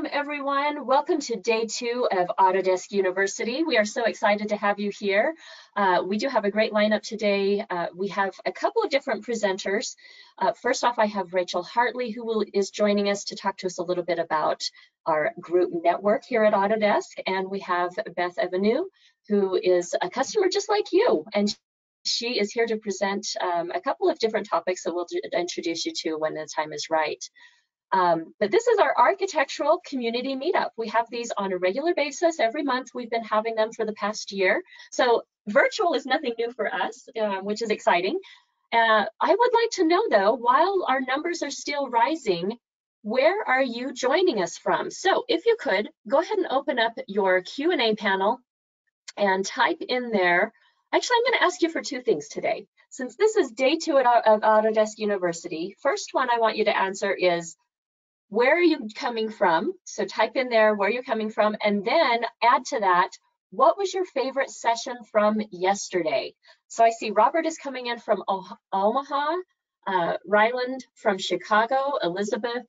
Welcome everyone. Welcome to day two of Autodesk University. We are so excited to have you here. Uh, we do have a great lineup today. Uh, we have a couple of different presenters. Uh, first off, I have Rachel Hartley who will, is joining us to talk to us a little bit about our group network here at Autodesk. And we have Beth Evanue who is a customer just like you. And she is here to present um, a couple of different topics that we'll introduce you to when the time is right. Um, but this is our architectural community meetup. We have these on a regular basis every month. We've been having them for the past year. So virtual is nothing new for us, uh, which is exciting. Uh, I would like to know though, while our numbers are still rising, where are you joining us from? So if you could, go ahead and open up your Q&A panel and type in there. Actually, I'm gonna ask you for two things today. Since this is day two of Autodesk University, first one I want you to answer is, where are you coming from? So type in there where you're coming from and then add to that, what was your favorite session from yesterday? So I see Robert is coming in from Omaha, uh, Ryland from Chicago, Elizabeth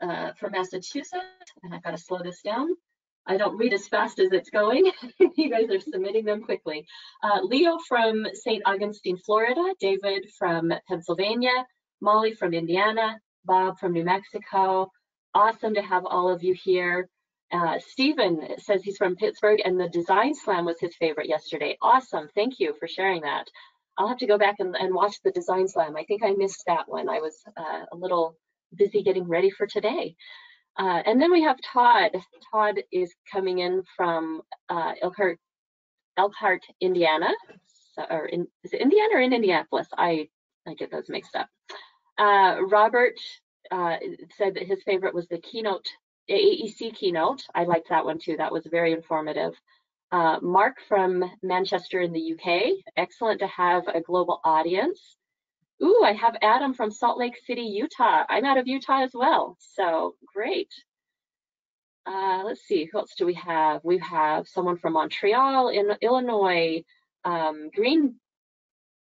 uh, from Massachusetts, and I've got to slow this down. I don't read as fast as it's going. you guys are submitting them quickly. Uh, Leo from St. Augustine, Florida, David from Pennsylvania, Molly from Indiana, Bob from New Mexico. Awesome to have all of you here. Uh, Stephen says he's from Pittsburgh and the Design Slam was his favorite yesterday. Awesome, thank you for sharing that. I'll have to go back and, and watch the Design Slam. I think I missed that one. I was uh, a little busy getting ready for today. Uh, and then we have Todd. Todd is coming in from uh, Elkhart, Elkhart, Indiana. So, or in, is it Indiana or in Indianapolis? I, I get those mixed up. Uh, Robert uh, said that his favorite was the keynote, AEC keynote. I liked that one too. That was very informative. Uh, Mark from Manchester in the UK. Excellent to have a global audience. Ooh, I have Adam from Salt Lake City, Utah. I'm out of Utah as well, so great. Uh, let's see, who else do we have? We have someone from Montreal in Illinois, um, Green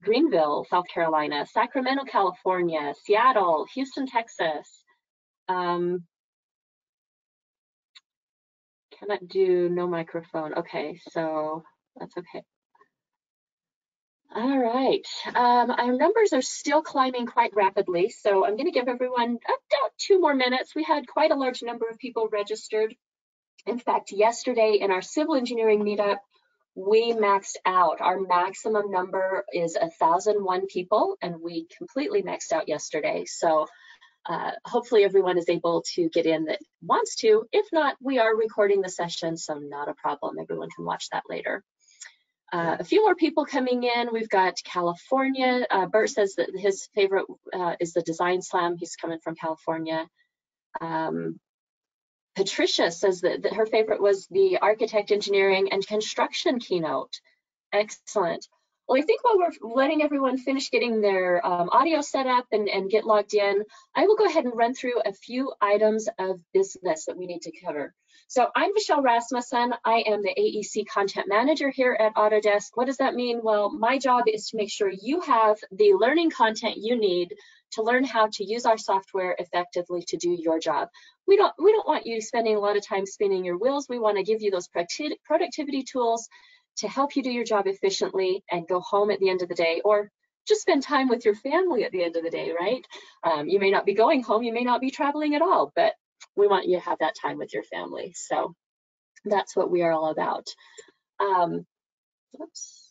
Greenville, South Carolina, Sacramento, California, Seattle, Houston, Texas. Um, cannot do no microphone. Okay, so that's okay. All right, um, our numbers are still climbing quite rapidly, so I'm gonna give everyone about two more minutes. We had quite a large number of people registered. In fact, yesterday in our civil engineering meetup, we maxed out. Our maximum number is 1,001 people, and we completely maxed out yesterday. So uh, hopefully everyone is able to get in that wants to. If not, we are recording the session, so not a problem. Everyone can watch that later. Uh, a few more people coming in. We've got California. Uh, Bert says that his favorite uh, is the Design Slam. He's coming from California. Um, Patricia says that, that her favorite was the architect, engineering, and construction keynote. Excellent. Well, I think while we're letting everyone finish getting their um, audio set up and, and get logged in, I will go ahead and run through a few items of business that we need to cover. So I'm Michelle Rasmussen. I am the AEC content manager here at Autodesk. What does that mean? Well, my job is to make sure you have the learning content you need to learn how to use our software effectively to do your job. We don't, we don't want you spending a lot of time spinning your wheels. We want to give you those productivity tools to help you do your job efficiently and go home at the end of the day or just spend time with your family at the end of the day, right? Um, you may not be going home, you may not be traveling at all, but we want you to have that time with your family. So that's what we are all about. Um, oops.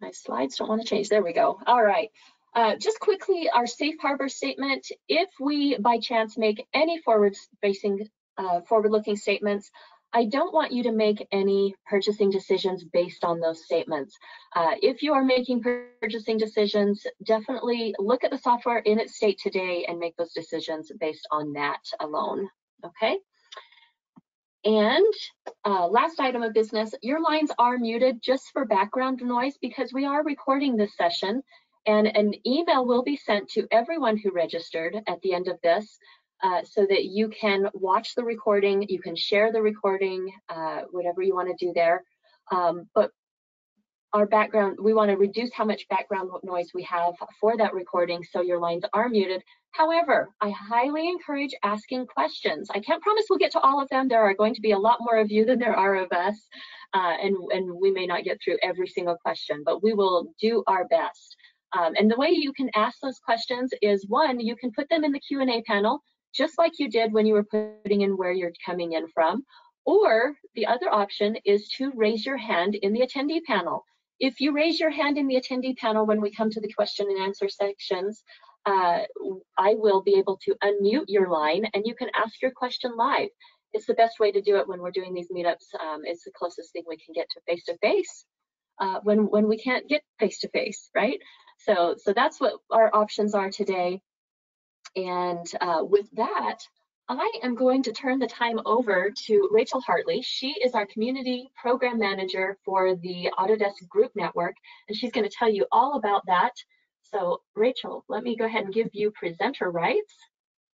My slides don't want to change. There we go. All right. Uh, just quickly, our safe harbor statement, if we by chance make any forward-facing, uh, forward-looking statements, I don't want you to make any purchasing decisions based on those statements. Uh, if you are making purchasing decisions, definitely look at the software in its state today and make those decisions based on that alone, okay? And uh, last item of business, your lines are muted just for background noise because we are recording this session and an email will be sent to everyone who registered at the end of this uh, so that you can watch the recording, you can share the recording, uh, whatever you want to do there. Um, but our background, we want to reduce how much background noise we have for that recording so your lines are muted. However, I highly encourage asking questions. I can't promise we'll get to all of them. There are going to be a lot more of you than there are of us, uh, and, and we may not get through every single question, but we will do our best. Um, and the way you can ask those questions is one, you can put them in the Q&A panel, just like you did when you were putting in where you're coming in from. Or the other option is to raise your hand in the attendee panel. If you raise your hand in the attendee panel when we come to the question and answer sections, uh, I will be able to unmute your line and you can ask your question live. It's the best way to do it when we're doing these meetups. Um, it's the closest thing we can get to face-to-face uh, when, when we can't get face-to-face, -face, right? So, so that's what our options are today. And uh, with that, I am going to turn the time over to Rachel Hartley. She is our community program manager for the Autodesk Group Network, and she's going to tell you all about that. So Rachel, let me go ahead and give you presenter rights.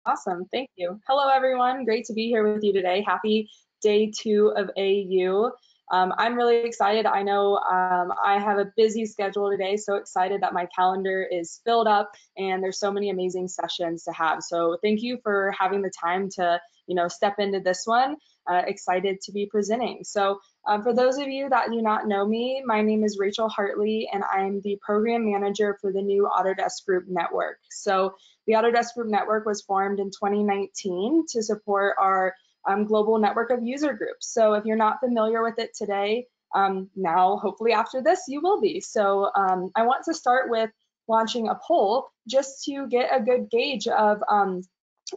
Awesome, thank you. Hello everyone, great to be here with you today. Happy day two of AU. Um, I'm really excited. I know um, I have a busy schedule today, so excited that my calendar is filled up and there's so many amazing sessions to have. So thank you for having the time to, you know, step into this one. Uh, excited to be presenting. So um, for those of you that do not know me, my name is Rachel Hartley and I'm the program manager for the new Autodesk Group Network. So the Autodesk Group Network was formed in 2019 to support our um, global network of user groups. So if you're not familiar with it today, um, now hopefully after this you will be. So um, I want to start with launching a poll just to get a good gauge of um,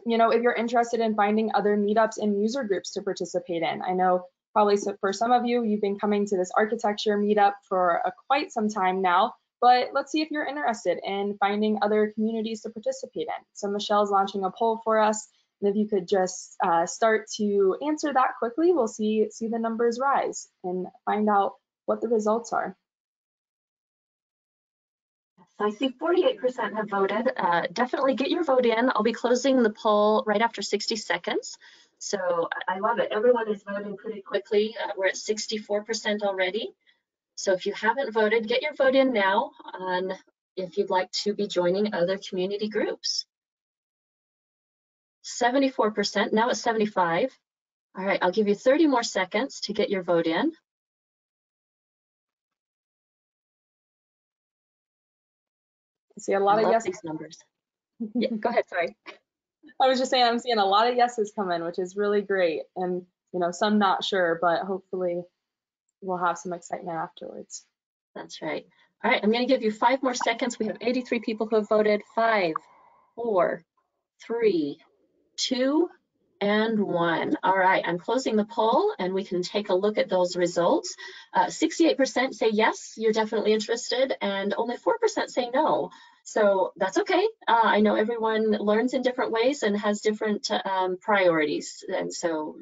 you know, if you're interested in finding other meetups and user groups to participate in. I know probably for some of you, you've been coming to this architecture meetup for a, quite some time now, but let's see if you're interested in finding other communities to participate in. So Michelle's launching a poll for us and if you could just uh, start to answer that quickly, we'll see, see the numbers rise and find out what the results are. So I see 48% have voted. Uh, definitely get your vote in. I'll be closing the poll right after 60 seconds. So I love it. Everyone is voting pretty quickly. Uh, we're at 64% already. So if you haven't voted, get your vote in now on if you'd like to be joining other community groups. 74%, now it's 75. All right, I'll give you 30 more seconds to get your vote in. I see a lot I of yes. these numbers. yeah, go ahead, sorry. I was just saying I'm seeing a lot of yeses come in, which is really great. And you know, some not sure, but hopefully we'll have some excitement afterwards. That's right. All right, I'm gonna give you five more seconds. We have 83 people who have voted. Five, four, three, two, and one. All right, I'm closing the poll and we can take a look at those results. 68% uh, say yes, you're definitely interested, and only 4% say no. So that's okay. Uh, I know everyone learns in different ways and has different um, priorities, and so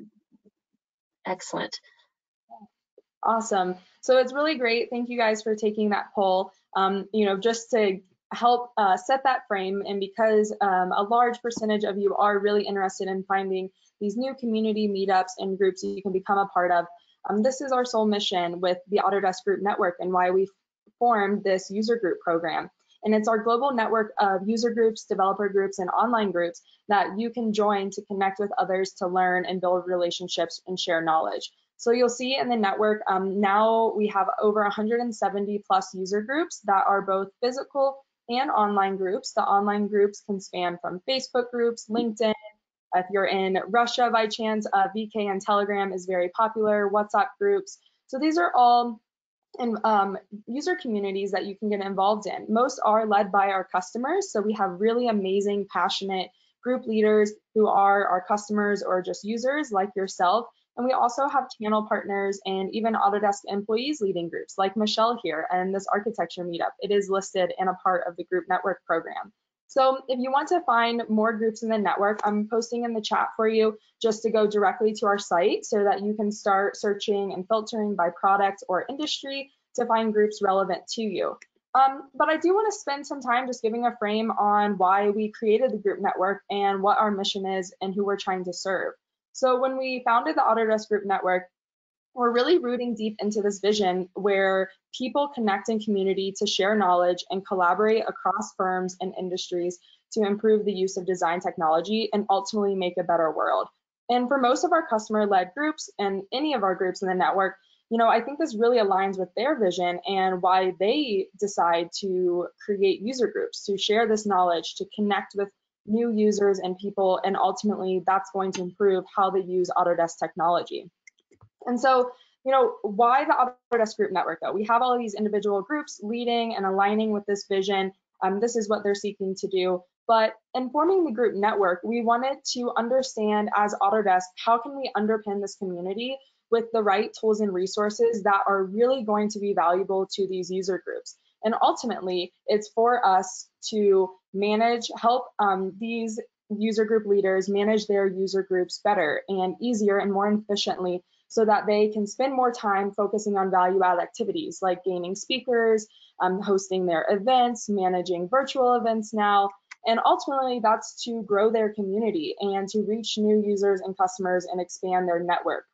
excellent. Awesome. So it's really great. Thank you guys for taking that poll. Um, you know, just to help uh, set that frame. And because um, a large percentage of you are really interested in finding these new community meetups and groups you can become a part of, um, this is our sole mission with the Autodesk Group Network and why we formed this user group program. And it's our global network of user groups, developer groups, and online groups that you can join to connect with others to learn and build relationships and share knowledge. So you'll see in the network, um, now we have over 170 plus user groups that are both physical and online groups. The online groups can span from Facebook groups, LinkedIn. If you're in Russia by chance, uh, VK and Telegram is very popular, WhatsApp groups. So these are all in, um, user communities that you can get involved in. Most are led by our customers. So we have really amazing, passionate group leaders who are our customers or just users like yourself and we also have channel partners and even Autodesk employees leading groups like Michelle here and this architecture meetup. It is listed and a part of the group network program. So if you want to find more groups in the network, I'm posting in the chat for you just to go directly to our site so that you can start searching and filtering by product or industry to find groups relevant to you. Um, but I do want to spend some time just giving a frame on why we created the group network and what our mission is and who we're trying to serve. So when we founded the Autodesk Group Network, we're really rooting deep into this vision where people connect in community to share knowledge and collaborate across firms and industries to improve the use of design technology and ultimately make a better world. And for most of our customer-led groups and any of our groups in the network, you know, I think this really aligns with their vision and why they decide to create user groups, to share this knowledge, to connect with new users and people, and ultimately that's going to improve how they use Autodesk technology. And so, you know, why the Autodesk Group Network though? We have all these individual groups leading and aligning with this vision. Um, this is what they're seeking to do. But in forming the group network, we wanted to understand as Autodesk, how can we underpin this community with the right tools and resources that are really going to be valuable to these user groups. And ultimately, it's for us to manage, help um, these user group leaders manage their user groups better and easier and more efficiently so that they can spend more time focusing on value add activities like gaining speakers, um, hosting their events, managing virtual events now, and ultimately that's to grow their community and to reach new users and customers and expand their network.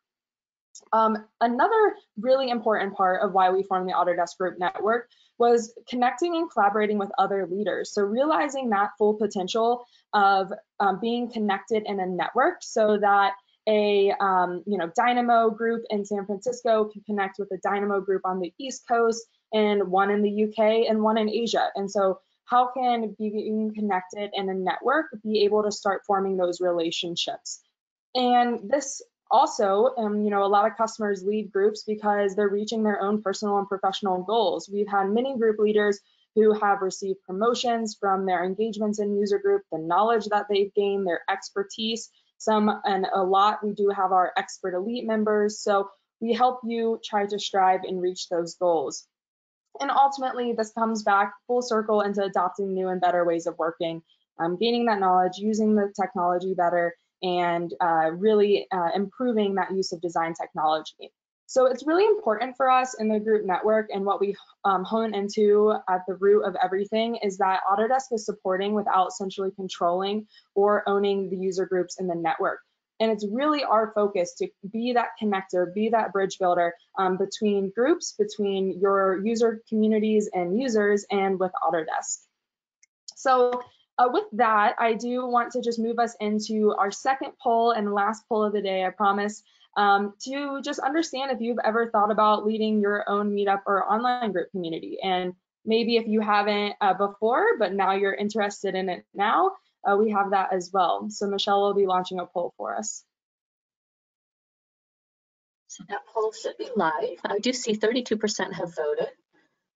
Um, another really important part of why we formed the Autodesk Group Network was connecting and collaborating with other leaders. So realizing that full potential of um, being connected in a network so that a um, you know Dynamo group in San Francisco can connect with a Dynamo group on the East Coast and one in the UK and one in Asia. And so how can being connected in a network be able to start forming those relationships? And this also, um, you know, a lot of customers lead groups because they're reaching their own personal and professional goals. We've had many group leaders who have received promotions from their engagements in user group, the knowledge that they've gained, their expertise, some and a lot we do have our expert elite members. So we help you try to strive and reach those goals. And ultimately this comes back full circle into adopting new and better ways of working. Um, gaining that knowledge using the technology better and uh, really uh, improving that use of design technology so it's really important for us in the group network and what we um, hone into at the root of everything is that Autodesk is supporting without centrally controlling or owning the user groups in the network. And it's really our focus to be that connector, be that bridge builder um, between groups, between your user communities and users and with Autodesk. So uh, with that, I do want to just move us into our second poll and last poll of the day, I promise um, to just understand if you've ever thought about leading your own meetup or online group community. And maybe if you haven't uh, before, but now you're interested in it now, uh, we have that as well. So Michelle will be launching a poll for us. So that poll should be live. I do see 32% have voted.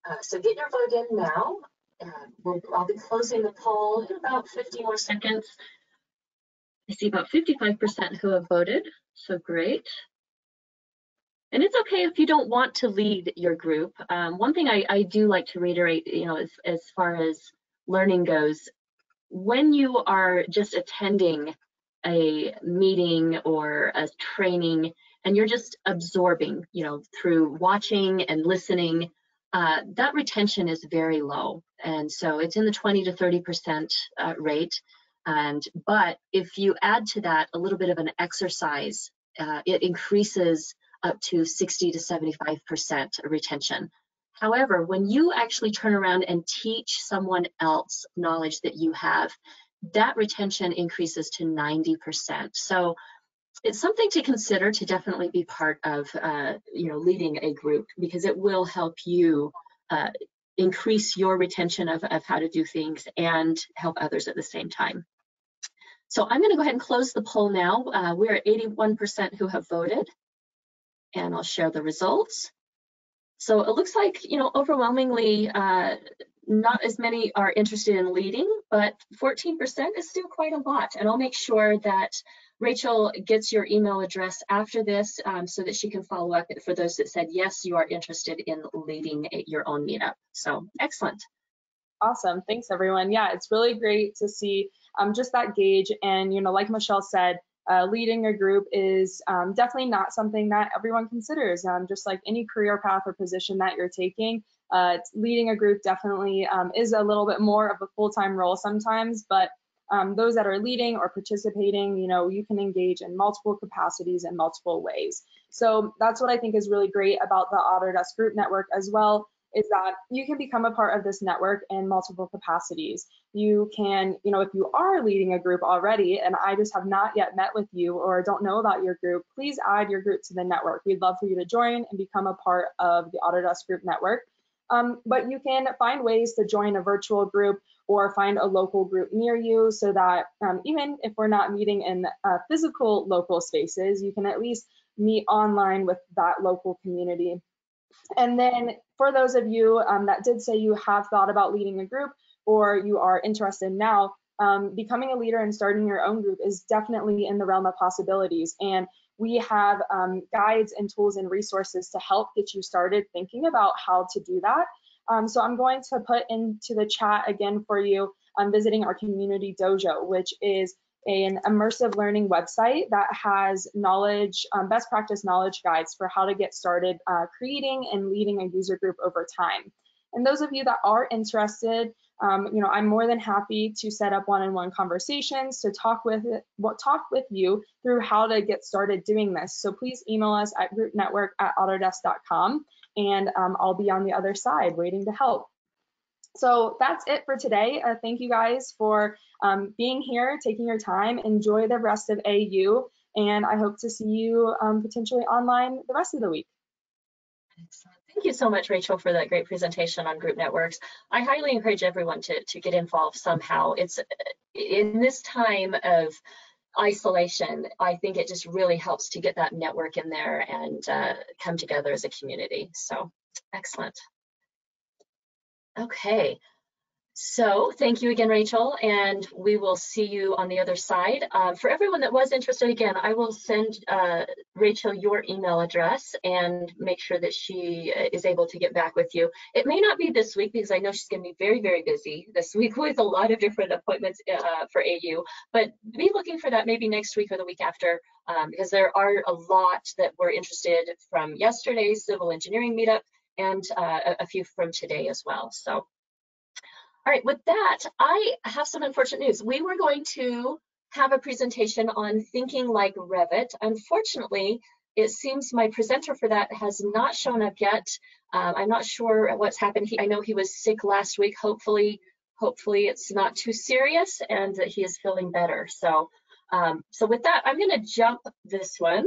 Uh, so get your vote in now. Uh, we'll, I'll be closing the poll in about 50 more seconds. I see about 55% who have voted, so great. And it's okay if you don't want to lead your group. Um, one thing I, I, do like to reiterate, you know, as, as far as learning goes, when you are just attending a meeting or a training and you're just absorbing, you know, through watching and listening, uh, that retention is very low. And so it's in the 20 to 30% uh, rate. And but if you add to that a little bit of an exercise, uh, it increases up to 60 to 75% retention. However, when you actually turn around and teach someone else knowledge that you have, that retention increases to 90%. So it's something to consider to definitely be part of, uh, you know, leading a group because it will help you uh, increase your retention of, of how to do things and help others at the same time. So I'm going to go ahead and close the poll now. Uh, we're at 81% who have voted, and I'll share the results. So it looks like, you know, overwhelmingly, uh, not as many are interested in leading, but 14% is still quite a lot. And I'll make sure that Rachel gets your email address after this um, so that she can follow up for those that said, yes, you are interested in leading your own meetup. So excellent. Awesome. Thanks, everyone. Yeah, it's really great to see um, just that gauge. And, you know, like Michelle said, uh, leading a group is um, definitely not something that everyone considers. Um, just like any career path or position that you're taking, uh, leading a group definitely um, is a little bit more of a full-time role sometimes, but um, those that are leading or participating, you know, you can engage in multiple capacities in multiple ways. So that's what I think is really great about the Autodesk Group Network as well, is that you can become a part of this network in multiple capacities. You can, you know, if you are leading a group already and I just have not yet met with you or don't know about your group, please add your group to the network. We'd love for you to join and become a part of the Autodesk Group Network. Um, but you can find ways to join a virtual group or find a local group near you so that um, even if we're not meeting in uh, physical local spaces, you can at least meet online with that local community. And then for those of you um, that did say you have thought about leading a group or you are interested now, um, becoming a leader and starting your own group is definitely in the realm of possibilities. And we have um, guides and tools and resources to help get you started thinking about how to do that. Um, so I'm going to put into the chat again for you, I'm visiting our community dojo, which is an immersive learning website that has knowledge, um, best practice knowledge guides for how to get started uh, creating and leading a user group over time. And those of you that are interested, um, you know, I'm more than happy to set up one-on-one -on -one conversations to talk with talk with you through how to get started doing this. So please email us at groupnetwork at autodesk.com and um, I'll be on the other side waiting to help. So that's it for today. Uh, thank you guys for um, being here, taking your time. Enjoy the rest of AU, and I hope to see you um, potentially online the rest of the week. Thank you so much, Rachel, for that great presentation on group networks. I highly encourage everyone to, to get involved somehow. It's in this time of isolation, I think it just really helps to get that network in there and uh, come together as a community. So excellent. Okay, so thank you again, Rachel, and we will see you on the other side. Uh, for everyone that was interested, again, I will send uh, Rachel your email address and make sure that she uh, is able to get back with you. It may not be this week because I know she's going to be very, very busy this week with a lot of different appointments uh, for AU, but be looking for that maybe next week or the week after um, because there are a lot that were interested from yesterday's civil engineering meetup and uh, a few from today as well. So all right, with that, I have some unfortunate news. We were going to have a presentation on thinking like Revit. Unfortunately, it seems my presenter for that has not shown up yet. Um, I'm not sure what's happened. He, I know he was sick last week. Hopefully, hopefully it's not too serious and that he is feeling better. So, um, so with that, I'm going to jump this one,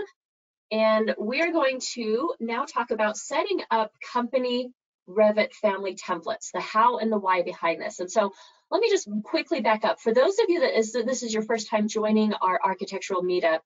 and we're going to now talk about setting up company Revit family templates, the how and the why behind this. And so let me just quickly back up. For those of you that is this is your first time joining our architectural meetup,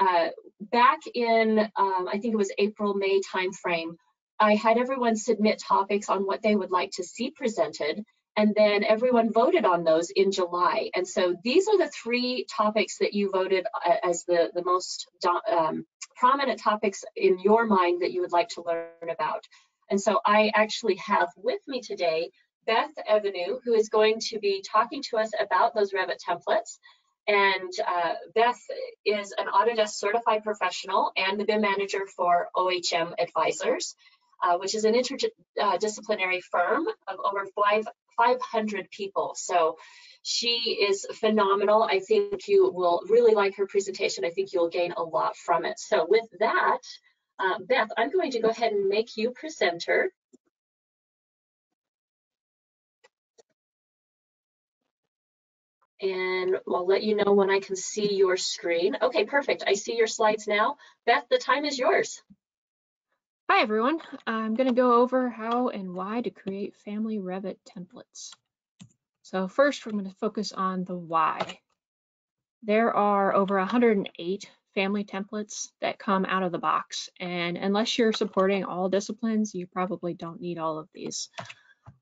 uh, back in, um, I think it was April, May timeframe, I had everyone submit topics on what they would like to see presented, and then everyone voted on those in July. And so these are the three topics that you voted uh, as the, the most um, prominent topics in your mind that you would like to learn about. And so I actually have with me today Beth Evenue, who is going to be talking to us about those Revit templates. And uh, Beth is an Autodesk certified professional and the BIM manager for OHM Advisors, uh, which is an interdisciplinary firm of over five, 500 people. So she is phenomenal. I think you will really like her presentation. I think you'll gain a lot from it. So with that, uh, Beth, I'm going to go ahead and make you presenter. And I'll let you know when I can see your screen. Okay, perfect. I see your slides now. Beth, the time is yours. Hi, everyone. I'm going to go over how and why to create family Revit templates. So first, we're going to focus on the why. There are over 108 family templates that come out of the box. And unless you're supporting all disciplines, you probably don't need all of these.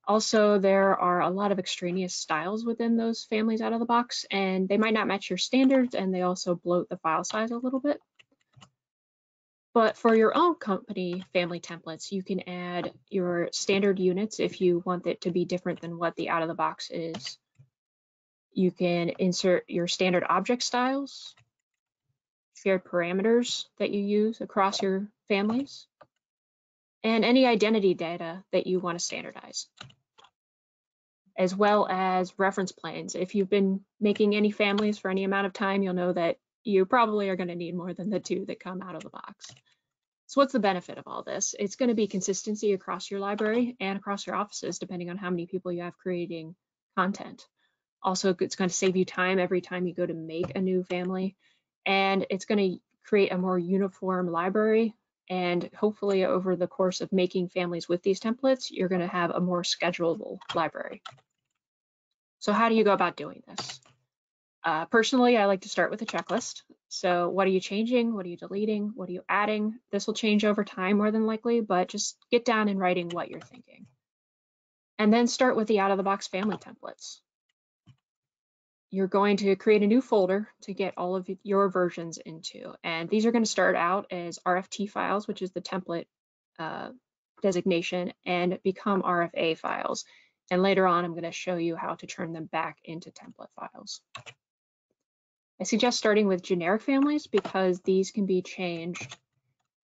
Also, there are a lot of extraneous styles within those families out of the box, and they might not match your standards, and they also bloat the file size a little bit. But for your own company family templates, you can add your standard units if you want it to be different than what the out of the box is. You can insert your standard object styles, shared parameters that you use across your families, and any identity data that you want to standardize, as well as reference planes. If you've been making any families for any amount of time, you'll know that you probably are going to need more than the two that come out of the box. So what's the benefit of all this? It's going to be consistency across your library and across your offices, depending on how many people you have creating content. Also, it's going to save you time every time you go to make a new family, and it's going to create a more uniform library. And hopefully over the course of making families with these templates, you're going to have a more schedulable library. So how do you go about doing this? Uh, personally, I like to start with a checklist. So what are you changing? What are you deleting? What are you adding? This will change over time more than likely, but just get down in writing what you're thinking. And then start with the out-of-the-box family templates. You're going to create a new folder to get all of your versions into. And these are going to start out as RFT files, which is the template uh, designation, and become RFA files. And later on, I'm going to show you how to turn them back into template files. I suggest starting with generic families because these can be changed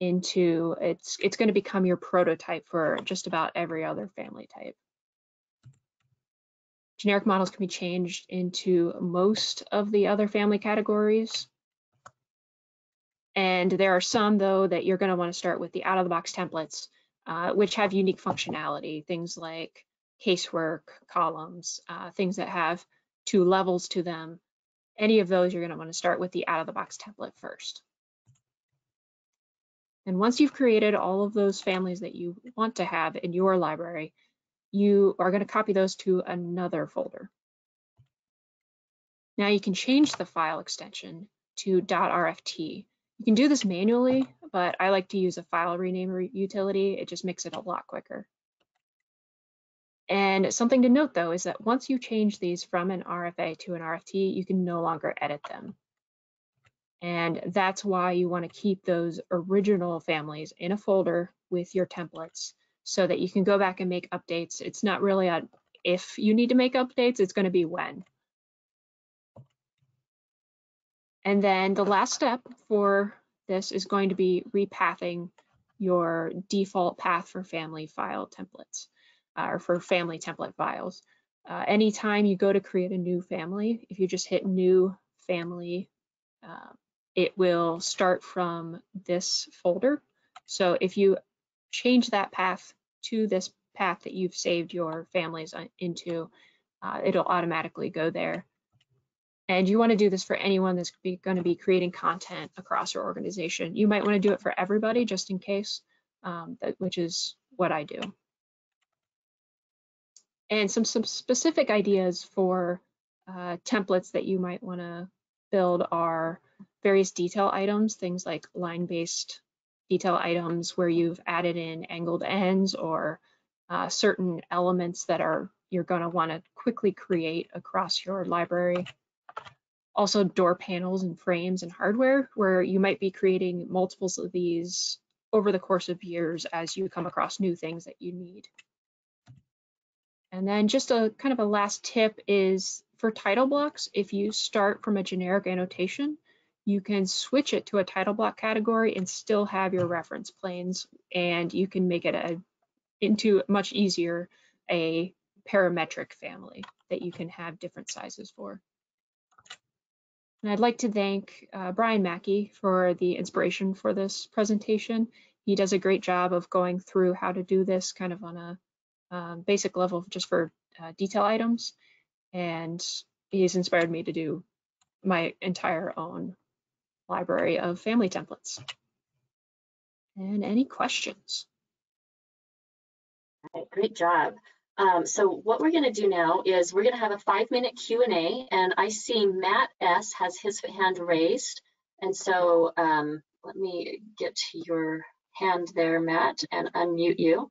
into, it's, it's going to become your prototype for just about every other family type. Generic models can be changed into most of the other family categories. And there are some, though, that you're going to want to start with the out-of-the-box templates, uh, which have unique functionality, things like casework, columns, uh, things that have two levels to them. Any of those, you're going to want to start with the out-of-the-box template first. And once you've created all of those families that you want to have in your library, you are going to copy those to another folder. Now you can change the file extension to .rft. You can do this manually, but I like to use a file rename utility. It just makes it a lot quicker. And something to note though is that once you change these from an RFA to an RFT, you can no longer edit them. And that's why you want to keep those original families in a folder with your templates so that you can go back and make updates. It's not really a if you need to make updates, it's going to be when. And then the last step for this is going to be repathing your default path for family file templates uh, or for family template files. Uh, anytime you go to create a new family, if you just hit new family, uh, it will start from this folder. So if you change that path to this path that you've saved your families into, uh, it'll automatically go there. And you want to do this for anyone that's going to be creating content across your organization. You might want to do it for everybody just in case, um, that, which is what I do and some, some specific ideas for uh, templates that you might want to build are various detail items, things like line-based detail items where you've added in angled ends or uh, certain elements that are you're going to want to quickly create across your library. Also door panels and frames and hardware where you might be creating multiples of these over the course of years as you come across new things that you need. And then just a kind of a last tip is for title blocks, if you start from a generic annotation, you can switch it to a title block category and still have your reference planes and you can make it a into much easier a parametric family that you can have different sizes for. And I'd like to thank uh, Brian Mackey for the inspiration for this presentation. He does a great job of going through how to do this kind of on a um, basic level just for uh, detail items. And he's inspired me to do my entire own library of family templates. And any questions? great job. Um, so what we're going to do now is we're going to have a five minute Q&A and I see Matt S has his hand raised. And so um, let me get your hand there, Matt, and unmute you.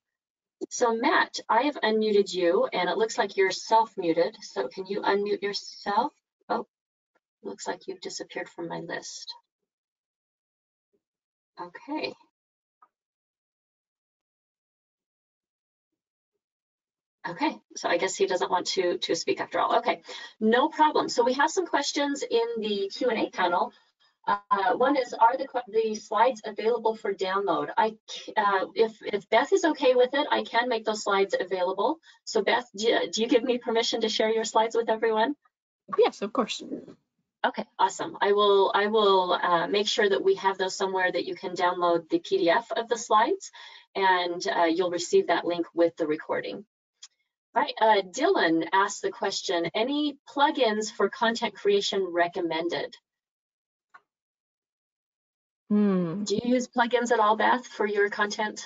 So Matt, I have unmuted you and it looks like you're self-muted. So can you unmute yourself? Oh, looks like you've disappeared from my list. Okay. Okay, so I guess he doesn't want to, to speak after all. Okay, no problem. So we have some questions in the Q&A panel. Uh, one is, are the, the slides available for download? I, uh, if, if Beth is okay with it, I can make those slides available. So Beth, do you, do you give me permission to share your slides with everyone? Yes, of course. Okay, awesome. I will I will uh, make sure that we have those somewhere that you can download the PDF of the slides and uh, you'll receive that link with the recording. All right, uh, Dylan asked the question, any plugins for content creation recommended? Hmm. Do you use plugins at all, Beth, for your content?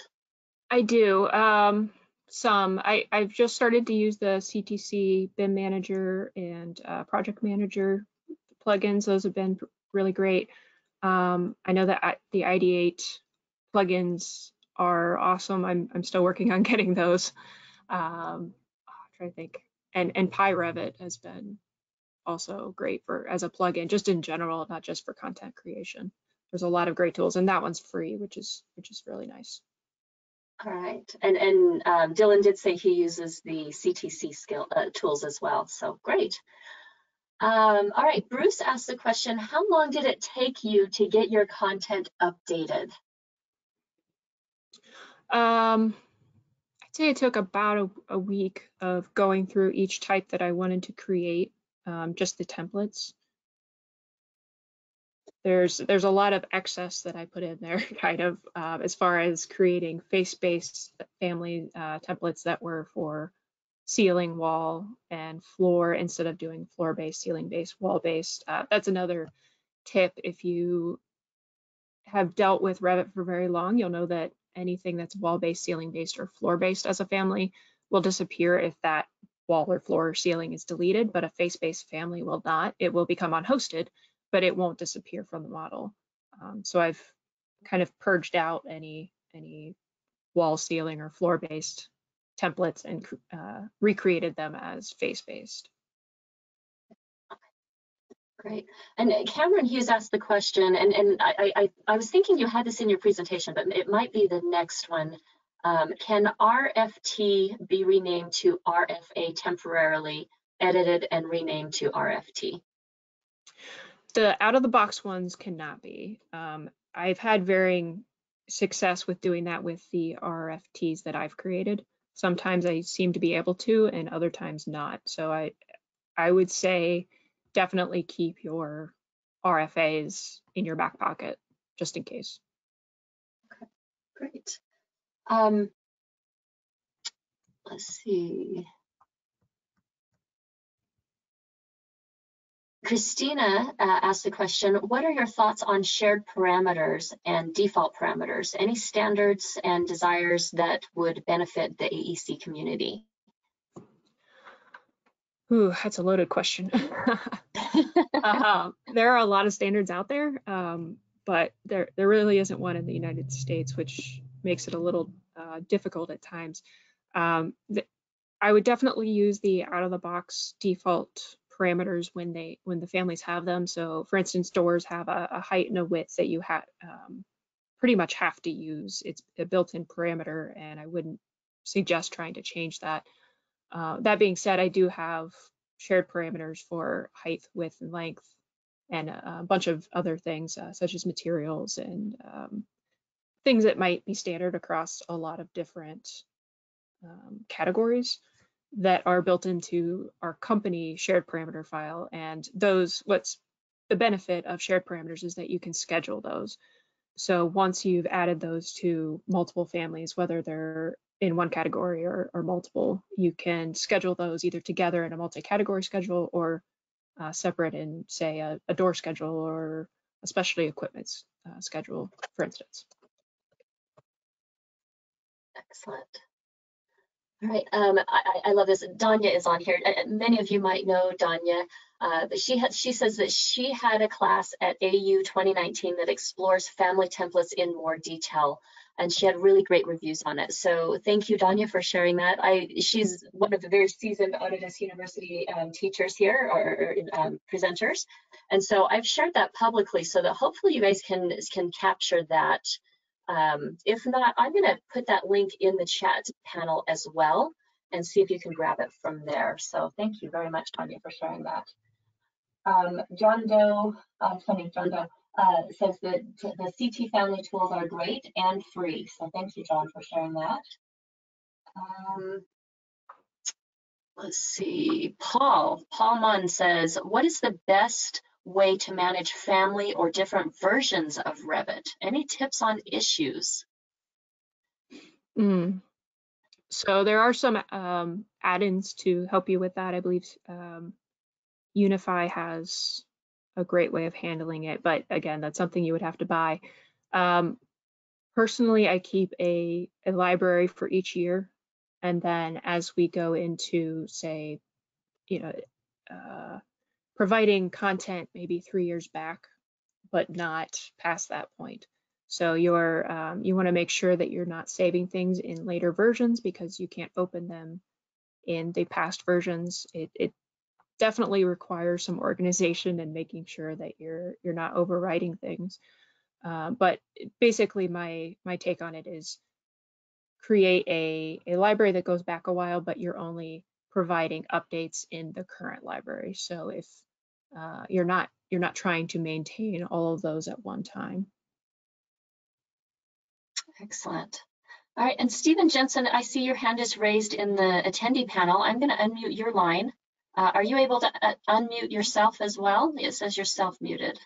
I do. Um, some. I, I've just started to use the CTC BIM Manager and uh, Project Manager plugins. Those have been really great. Um, I know that the Ideate plugins are awesome. I'm, I'm still working on getting those. Um, I'm trying to think. And, and PyRevit has been also great for as a plugin, just in general, not just for content creation. There's a lot of great tools, and that one's free, which is which is really nice. All right, and and um, Dylan did say he uses the CTC skill uh, tools as well, so great. Um, all right, Bruce asked the question, how long did it take you to get your content updated? Um, I'd say it took about a, a, week of going through each type that I wanted to create, um, just the templates. There's there's a lot of excess that I put in there, kind of, uh, as far as creating face-based family uh, templates that were for ceiling, wall, and floor instead of doing floor-based, ceiling-based, wall-based. Uh, that's another tip. If you have dealt with Revit for very long, you'll know that anything that's wall-based, ceiling-based, or floor-based as a family will disappear if that wall or floor or ceiling is deleted, but a face-based family will not. It will become unhosted, but it won't disappear from the model. Um, so I've kind of purged out any any wall, ceiling, or floor-based templates and uh, recreated them as face-based. Great. And Cameron Hughes asked the question, and, and I, I, I was thinking you had this in your presentation, but it might be the next one. Um, can RFT be renamed to RFA temporarily, edited and renamed to RFT? The out-of-the-box ones cannot be. Um, I've had varying success with doing that with the RFTs that I've created. Sometimes I seem to be able to, and other times not. So I, I would say definitely keep your RFAs in your back pocket just in case. Okay, great. Um, let's see. Christina uh, asked the question, what are your thoughts on shared parameters and default parameters? Any standards and desires that would benefit the AEC community? Ooh, that's a loaded question. uh, there are a lot of standards out there, um, but there there really isn't one in the United States, which makes it a little uh, difficult at times. Um, I would definitely use the out of the box default parameters when they when the families have them. So, for instance, doors have a, a height and a width that you have um, pretty much have to use. It's a built-in parameter, and I wouldn't suggest trying to change that. Uh, that being said, I do have shared parameters for height, width, and length, and a, a bunch of other things uh, such as materials and um, things that might be standard across a lot of different um, categories that are built into our company shared parameter file. And those, what's the benefit of shared parameters is that you can schedule those. So once you've added those to multiple families, whether they're in one category or, or multiple, you can schedule those either together in a multi-category schedule or uh, separate in, say, a, a, door schedule or a specialty equipment uh, schedule, for instance. Excellent. All right, um, I, I, love this. Danya is on here. Many of you might know Danya. Uh, she had, she says that she had a class at AU 2019 that explores family templates in more detail and she had really great reviews on it. So thank you, Danya, for sharing that. I she's one of the very seasoned Autodesk University um, teachers here or um, presenters, and so I've shared that publicly so that hopefully you guys can can capture that. Um, if not, I'm going to put that link in the chat panel as well and see if you can grab it from there. So thank you very much, Danya, for sharing that. Um, John Doe, uh, funny, John Doe, uh, says that the CT family tools are great and free. So thank you, John, for sharing that. Um, let's see, Paul. Paul Munn says, what is the best way to manage family or different versions of Revit? Any tips on issues? Mm. So there are some um, add-ins to help you with that. I believe um, Unifi has a great way of handling it, but again, that's something you would have to buy. Um, personally, I keep a, a library for each year, and then as we go into, say, you know, uh, providing content maybe three years back, but not past that point. So you're um, you want to make sure that you're not saving things in later versions because you can't open them in the past versions. It, it definitely requires some organization and making sure that you're you're not overwriting things. Uh, but basically, my my take on it is create a a library that goes back a while, but you're only providing updates in the current library. So if uh, you're not you're not trying to maintain all of those at one time. Excellent. All right, and Stephen Jensen, I see your hand is raised in the attendee panel. I'm going to unmute your line. Uh, are you able to uh, unmute yourself as well? It says you're self-muted.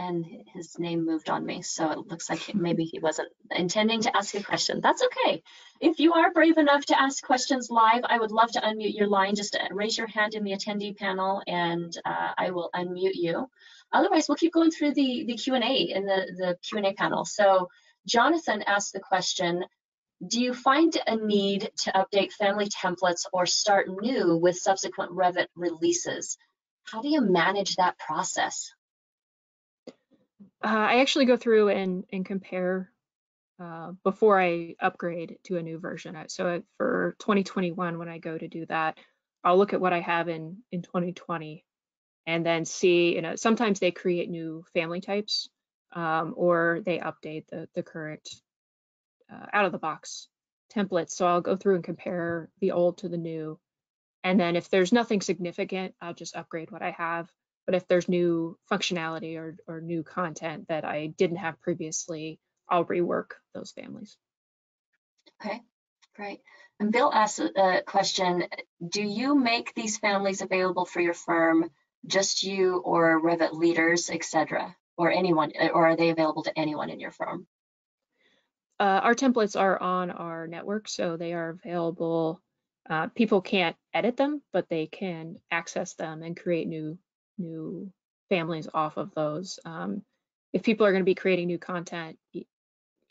And his name moved on me, so it looks like maybe he wasn't intending to ask a question. That's okay. If you are brave enough to ask questions live, I would love to unmute your line. Just uh, raise your hand in the attendee panel, and uh, I will unmute you. Otherwise, we'll keep going through the, the Q&A in the, the Q&A panel. So Jonathan asked the question, do you find a need to update family templates or start new with subsequent Revit releases? How do you manage that process? Uh, I actually go through and, and compare uh, before I upgrade to a new version. So for 2021, when I go to do that, I'll look at what I have in, in 2020 and then see, you know, sometimes they create new family types um, or they update the, the current uh, out of the box templates. So I'll go through and compare the old to the new. And then if there's nothing significant, I'll just upgrade what I have. But if there's new functionality or, or new content that I didn't have previously, I'll rework those families. Okay, great. And Bill asked a question, do you make these families available for your firm just you or Revit leaders, etc., or anyone, or are they available to anyone in your firm? Uh, our templates are on our network, so they are available. Uh, people can't edit them, but they can access them and create new new families off of those. Um, if people are going to be creating new content,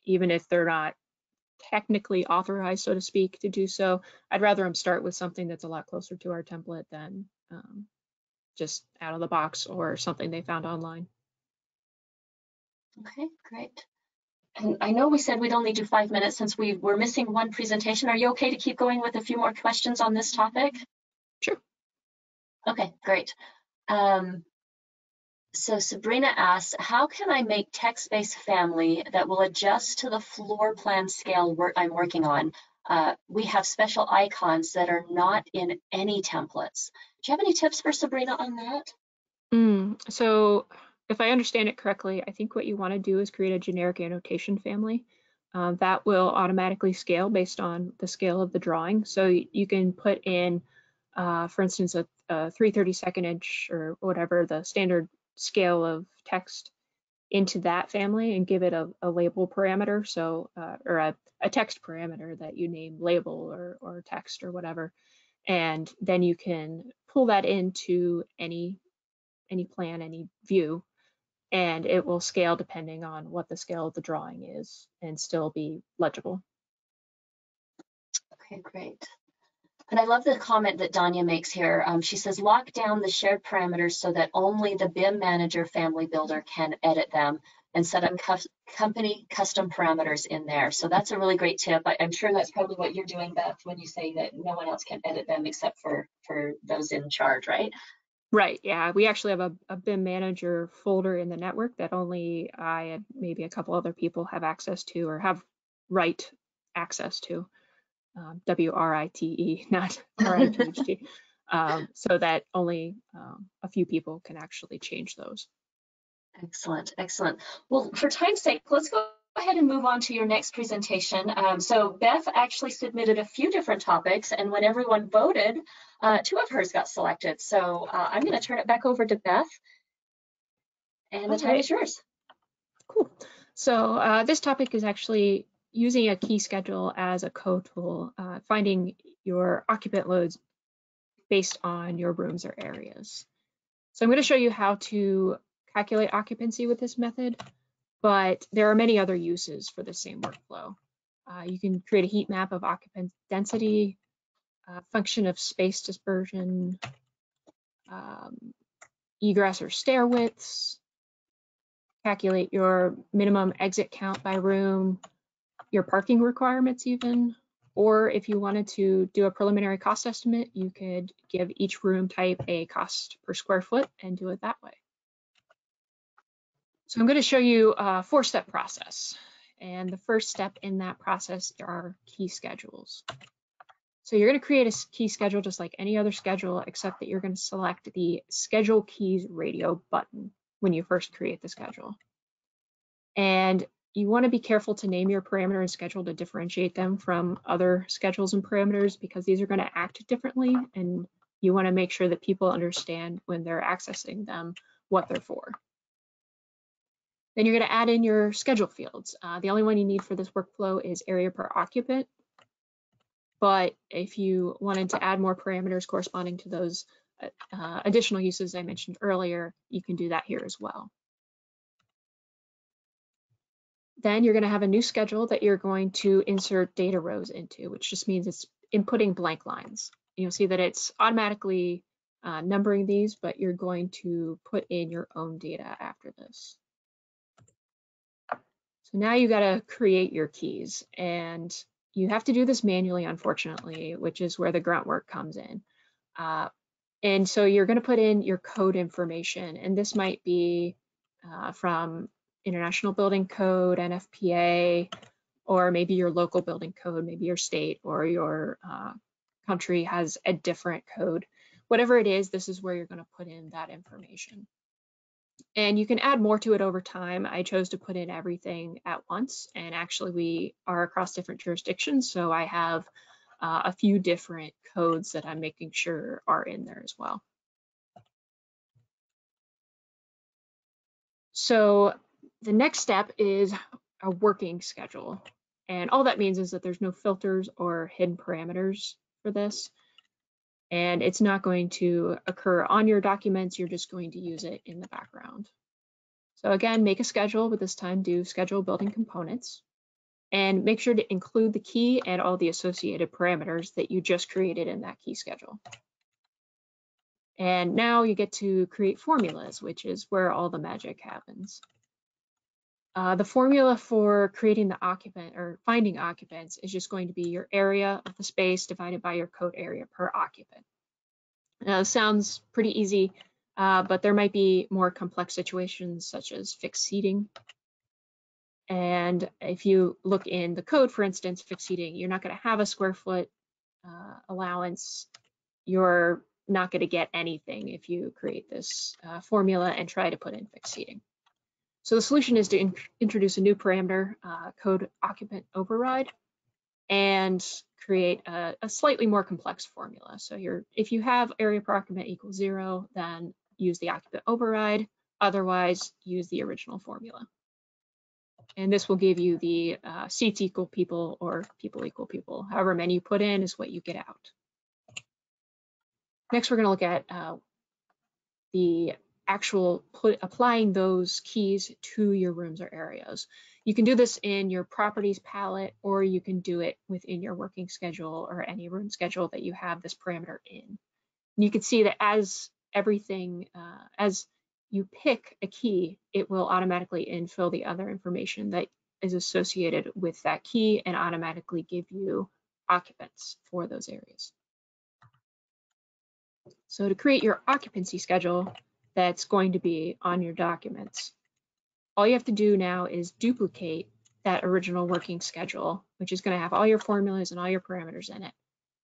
even if they're not technically authorized, so to speak, to do so, I'd rather them start with something that's a lot closer to our template than um, just out of the box or something they found online. Okay, great. And I know we said we'd only do five minutes since we were missing one presentation. Are you okay to keep going with a few more questions on this topic? Sure. Okay, great. Um, so Sabrina asks, how can I make text-based family that will adjust to the floor plan scale where I'm working on? Uh, we have special icons that are not in any templates. Do you have any tips for Sabrina on that? Mm, so if I understand it correctly, I think what you want to do is create a generic annotation family. Uh, that will automatically scale based on the scale of the drawing. So you can put in, uh, for instance, a, a 332nd inch or whatever the standard scale of text into that family and give it a, a label parameter. So, uh, or a, a, text parameter that you name label or, or text or whatever. And then you can pull that into any any plan, any view, and it will scale depending on what the scale of the drawing is and still be legible. Okay, great. And I love the comment that Danya makes here. Um, she says, lock down the shared parameters so that only the BIM manager family builder can edit them and set up company custom parameters in there. So that's a really great tip. I, am sure that's probably what you're doing, Beth, when you say that no one else can edit them except for, for those in charge, right? Right, yeah. We actually have a, a BIM manager folder in the network that only I and maybe a couple other people have access to or have right access to. Um, W-R-I-T-E, not R-I-T-H-T. um, so that only um, a few people can actually change those. Excellent, excellent. Well, for time's sake, let's go ahead and move on to your next presentation. Um, so Beth actually submitted a few different topics and when everyone voted, uh, two of hers got selected. So uh, I'm gonna turn it back over to Beth and the time is yours. Cool. So uh, this topic is actually using a key schedule as a code tool, uh, finding your occupant loads based on your rooms or areas. So I'm going to show you how to calculate occupancy with this method, but there are many other uses for the same workflow. Uh, you can create a heat map of occupant density, uh, function of space dispersion, um, egress or stair widths, calculate your minimum exit count by room, your parking requirements even, or if you wanted to do a preliminary cost estimate, you could give each room type a cost per square foot and do it that way. So I'm going to show you a four-step process. And the first step in that process are key schedules. So you're going to create a key schedule just like any other schedule, except that you're going to select the Schedule Keys Radio button when you first create the schedule. And you want to be careful to name your parameter and schedule to differentiate them from other schedules and parameters because these are going to act differently and you want to make sure that people understand when they're accessing them what they're for. Then you're going to add in your schedule fields. Uh, the only one you need for this workflow is area per occupant. But if you wanted to add more parameters corresponding to those uh, uh, additional uses I mentioned earlier, you can do that here as well. Then you're going to have a new schedule that you're going to insert data rows into, which just means it's inputting blank lines. You'll see that it's automatically uh, numbering these, but you're going to put in your own data after this. So now you've got to create your keys and you have to do this manually, unfortunately, which is where the grunt work comes in. Uh, and so you're going to put in your code information, and this might be uh, from International Building Code, NFPA, or maybe your local building code, maybe your state or your uh, country has a different code. Whatever it is, this is where you're going to put in that information. And you can add more to it over time. I chose to put in everything at once, and actually we are across different jurisdictions, so I have uh, a few different codes that I'm making sure are in there as well. So the next step is a working schedule. And all that means is that there's no filters or hidden parameters for this. And it's not going to occur on your documents, you're just going to use it in the background. So again, make a schedule, but this time do schedule building components. And make sure to include the key and all the associated parameters that you just created in that key schedule. And now you get to create formulas, which is where all the magic happens. Uh, the formula for creating the occupant or finding occupants is just going to be your area of the space divided by your code area per occupant. Now, this sounds pretty easy, uh, but there might be more complex situations such as fixed seating. And if you look in the code, for instance, fixed seating, you're not going to have a square foot uh, allowance. You're not going to get anything if you create this uh, formula and try to put in fixed seating. So the solution is to in introduce a new parameter, uh, code occupant override, and create a, a, slightly more complex formula. So you're, if you have area per occupant equals zero, then use the occupant override. Otherwise, use the original formula. And this will give you the uh, seats equal people or people equal people. However many you put in is what you get out. Next, we're going to look at uh, the actual put applying those keys to your rooms or areas. You can do this in your properties palette, or you can do it within your working schedule or any room schedule that you have this parameter in. And you can see that as everything, uh, as you pick a key, it will automatically infill the other information that is associated with that key and automatically give you occupants for those areas. So to create your occupancy schedule that's going to be on your documents, all you have to do now is duplicate that original working schedule, which is going to have all your formulas and all your parameters in it,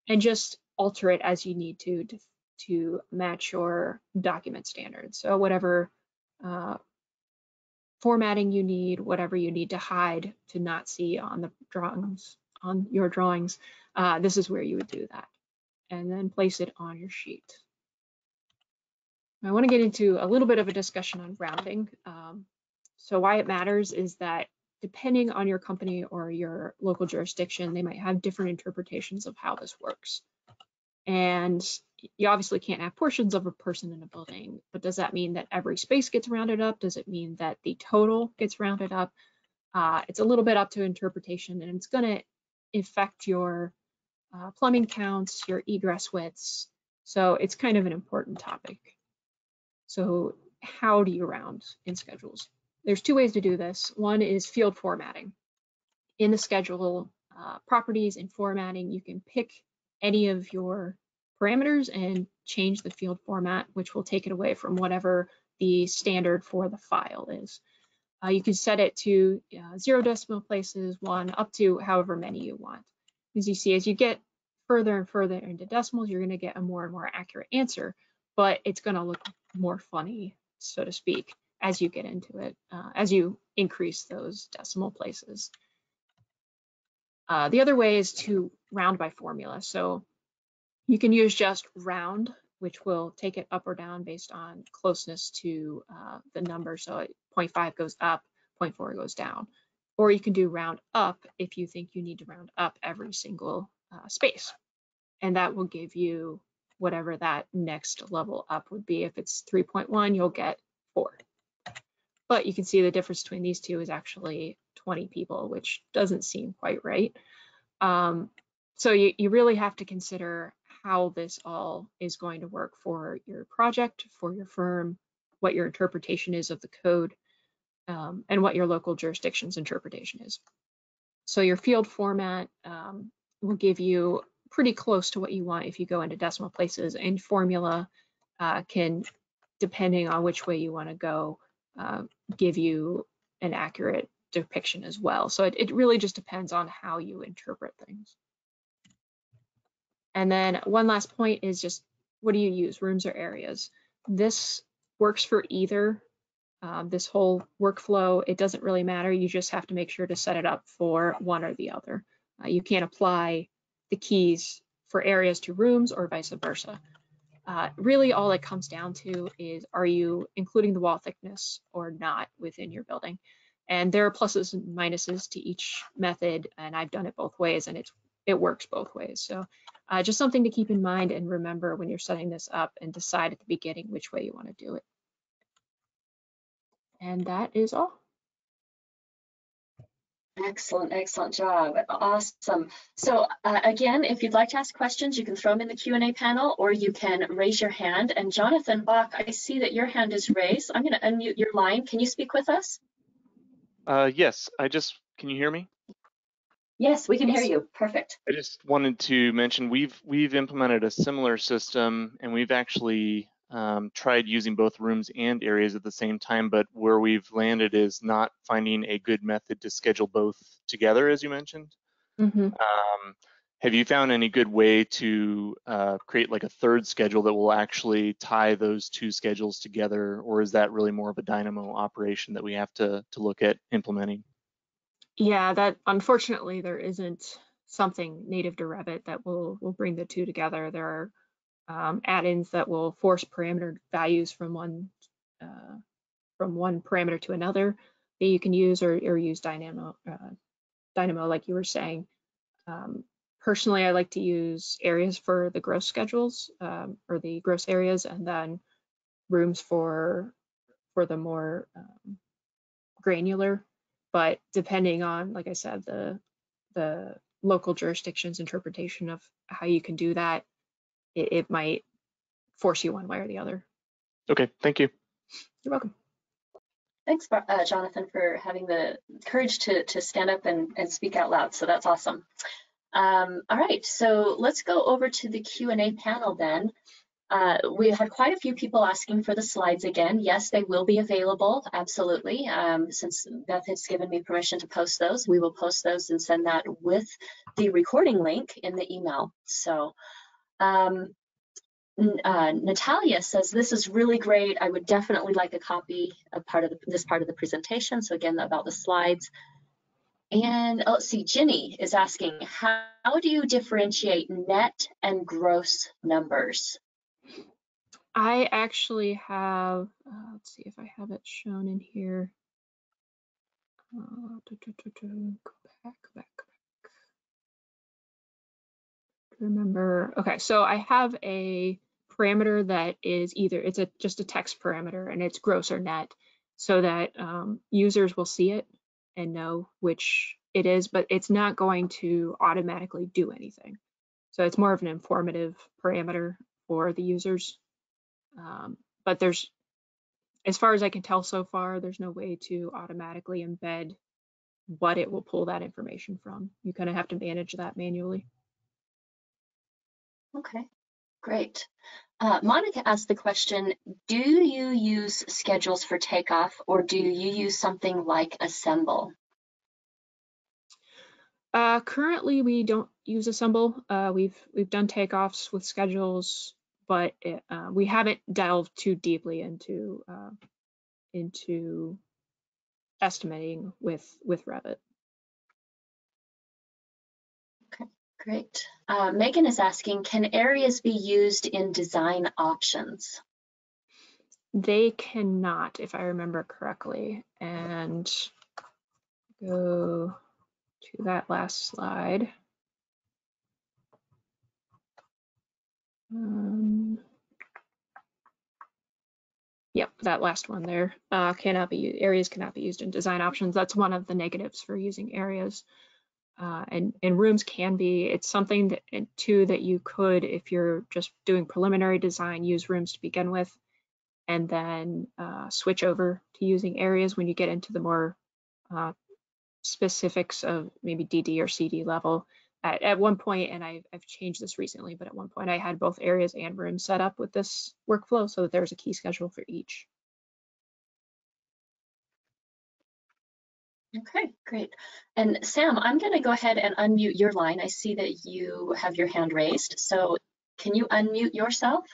and just alter it as you need to to, to match your document standards. So whatever uh, formatting you need, whatever you need to hide to not see on the drawings, on your drawings, uh, this is where you would do that. And then place it on your sheet. I want to get into a little bit of a discussion on rounding. Um, so why it matters is that depending on your company or your local jurisdiction, they might have different interpretations of how this works. And you obviously can't have portions of a person in a building, but does that mean that every space gets rounded up? Does it mean that the total gets rounded up? Uh, it's a little bit up to interpretation and it's going to affect your uh, plumbing counts, your egress widths. So it's kind of an important topic. So how do you round in schedules? There's two ways to do this. One is field formatting. In the schedule uh, properties and formatting, you can pick any of your parameters and change the field format, which will take it away from whatever the standard for the file is. Uh, you can set it to uh, zero decimal places, one, up to however many you want. As you see, as you get further and further into decimals, you're going to get a more and more accurate answer, but it's going to look more funny, so to speak, as you get into it, uh, as you increase those decimal places. Uh, the other way is to round by formula. So you can use just round, which will take it up or down based on closeness to uh, the number. So 0.5 goes up, 0.4 goes down. Or you can do round up if you think you need to round up every single uh, space. And that will give you whatever that next level up would be. If it's 3.1, you'll get four. But you can see the difference between these two is actually 20 people, which doesn't seem quite right. Um, so you, you really have to consider how this all is going to work for your project, for your firm, what your interpretation is of the code, um, and what your local jurisdiction's interpretation is. So your field format um, will give you pretty close to what you want if you go into decimal places and formula uh, can, depending on which way you want to go, uh, give you an accurate depiction as well. So it, it really just depends on how you interpret things. And then one last point is just what do you use, rooms or areas? This works for either. Um, this whole workflow, it doesn't really matter. You just have to make sure to set it up for one or the other. Uh, you can't apply the keys for areas to rooms or vice versa. Uh, really all it comes down to is are you including the wall thickness or not within your building? And there are pluses and minuses to each method, and I've done it both ways, and it's it works both ways. So uh, just something to keep in mind and remember when you're setting this up and decide at the beginning which way you want to do it. And that is all. Excellent, excellent job. Awesome. So uh, again, if you'd like to ask questions, you can throw them in the Q&A panel or you can raise your hand. And Jonathan Bach, I see that your hand is raised. I'm going to unmute your line. Can you speak with us? Uh, yes, I just, can you hear me? Yes, we can hear you. Perfect. I just wanted to mention we've we've implemented a similar system and we've actually um, tried using both rooms and areas at the same time, but where we've landed is not finding a good method to schedule both together, as you mentioned. Mm -hmm. um, have you found any good way to uh, create like a third schedule that will actually tie those two schedules together, or is that really more of a dynamo operation that we have to to look at implementing? Yeah, that unfortunately there isn't something native to Revit that will will bring the two together. There are um, add-ins that will force parameter values from one uh, from one parameter to another that you can use or, or use Dynamo uh, Dynamo like you were saying. Um, personally, I like to use areas for the gross schedules um, or the gross areas, and then rooms for for the more um, granular but depending on, like I said, the the local jurisdiction's interpretation of how you can do that, it, it might force you one way or the other. Okay, thank you. You're welcome. Thanks, uh, Jonathan, for having the courage to, to stand up and, and speak out loud. So that's awesome. Um, all right, so let's go over to the Q&A panel then. Uh, we had quite a few people asking for the slides again. Yes, they will be available, absolutely. Um, since Beth has given me permission to post those, we will post those and send that with the recording link in the email. So um, uh, Natalia says, this is really great. I would definitely like a copy of part of the, this part of the presentation. So again, about the slides. And oh, let's see, Ginny is asking, how, how do you differentiate net and gross numbers? I actually have, uh, let's see if I have it shown in here. Uh, do, do, do, Go back, go back, go back. Remember, okay, so I have a parameter that is either, it's a just a text parameter and it's gross or net so that um, users will see it and know which it is, but it's not going to automatically do anything. So it's more of an informative parameter for the users. Um, but there's, as far as I can tell so far, there's no way to automatically embed what it will pull that information from. You kind of have to manage that manually. Okay, great. Uh, Monica asked the question, do you use schedules for takeoff or do you use something like Assemble? Uh, currently, we don't use Assemble. Uh, we've we've done takeoffs with schedules, but it, uh, we haven't delved too deeply into uh, into estimating with with Revit. Great. Uh, Megan is asking, can areas be used in design options? They cannot, if I remember correctly, and go to that last slide. Um, yep, that last one there uh, cannot be areas cannot be used in design options. That's one of the negatives for using areas. Uh, and, and rooms can be, it's something that too that you could, if you're just doing preliminary design, use rooms to begin with, and then uh, switch over to using areas when you get into the more uh, specifics of maybe DD or CD level. At, at one point, and I've, I've changed this recently, but at one point I had both areas and rooms set up with this workflow so that there's a key schedule for each. Okay, great. And Sam, I'm going to go ahead and unmute your line. I see that you have your hand raised. So can you unmute yourself?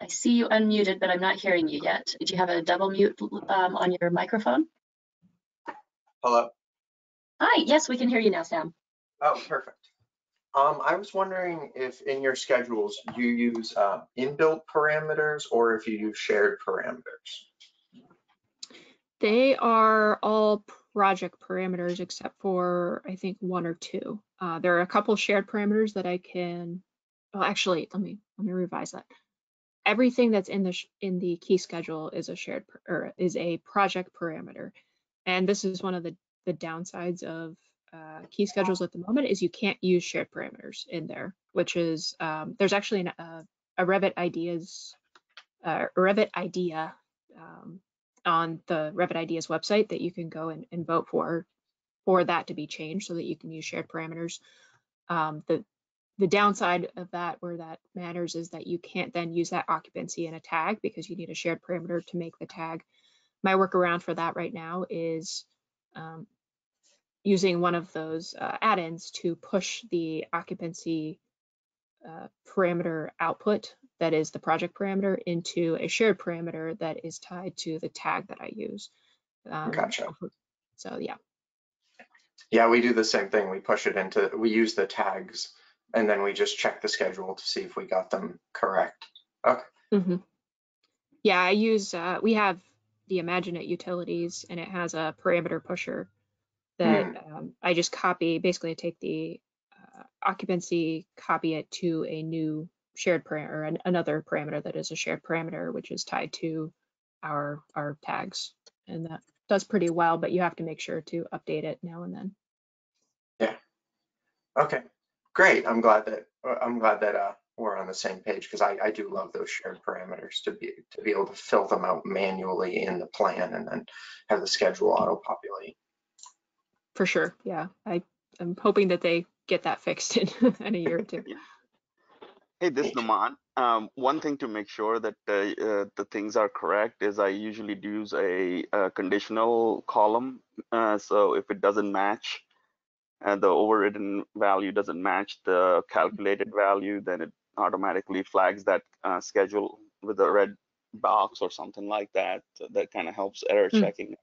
I see you unmuted, but I'm not hearing you yet. Do you have a double mute um, on your microphone? Hello? Hi, yes, we can hear you now, Sam. Oh, perfect. Um, I was wondering if in your schedules you use uh, inbuilt parameters or if you use shared parameters. They are all project parameters except for I think one or two. Uh, there are a couple shared parameters that I can. Well, actually, let me let me revise that everything that's in the in the key schedule is a shared or is a project parameter. And this is one of the, the downsides of uh, key schedules at the moment is you can't use shared parameters in there, which is um, there's actually an, uh, a Revit ideas uh, Revit idea um, on the Revit ideas website that you can go and, and vote for for that to be changed so that you can use shared parameters. Um, the the downside of that where that matters is that you can't then use that occupancy in a tag because you need a shared parameter to make the tag. My workaround for that right now is um, using one of those uh, add-ins to push the occupancy uh, parameter output that is the project parameter into a shared parameter that is tied to the tag that I use. Um, gotcha. So yeah. Yeah, we do the same thing. We push it into, we use the tags and then we just check the schedule to see if we got them correct. Okay. Mm -hmm. Yeah, I use, uh, we have the Imaginit utilities and it has a parameter pusher that mm. um, I just copy, basically take the uh, occupancy, copy it to a new shared parameter, or an, another parameter that is a shared parameter, which is tied to our, our tags. And that does pretty well, but you have to make sure to update it now and then. Yeah. Okay. Great. I'm glad that uh, I'm glad that uh, we're on the same page because I, I do love those shared parameters to be to be able to fill them out manually in the plan and then have the schedule auto populate. For sure. Yeah. I I'm hoping that they get that fixed in, in a year or two. Hey, this is Naman. Um, one thing to make sure that uh, the things are correct is I usually use a, a conditional column. Uh, so if it doesn't match, and the overridden value doesn't match the calculated value, then it automatically flags that uh, schedule with a red box or something like that. So that kind of helps error Hmm. checking.